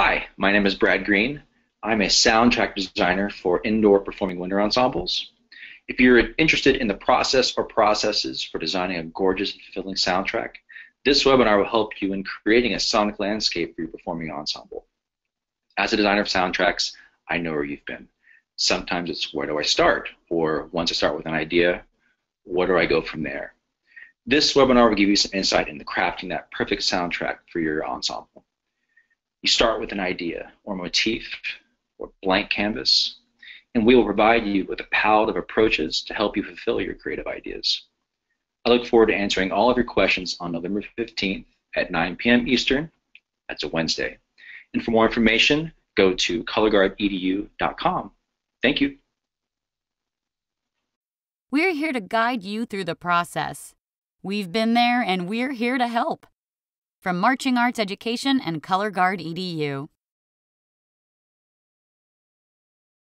Hi, my name is Brad Green. I'm a soundtrack designer for indoor performing winter ensembles. If you're interested in the process or processes for designing a gorgeous and fulfilling soundtrack, this webinar will help you in creating a sonic landscape for your performing ensemble. As a designer of soundtracks, I know where you've been. Sometimes it's where do I start? Or once I start with an idea, where do I go from there? This webinar will give you some insight into crafting that perfect soundtrack for your ensemble. You start with an idea or motif or blank canvas, and we will provide you with a palette of approaches to help you fulfill your creative ideas. I look forward to answering all of your questions on November 15th at 9 p.m. Eastern. That's a Wednesday. And for more information, go to colorguardedu.com. Thank you. We're here to guide you through the process. We've been there and we're here to help from Marching Arts Education and Color Guard EDU.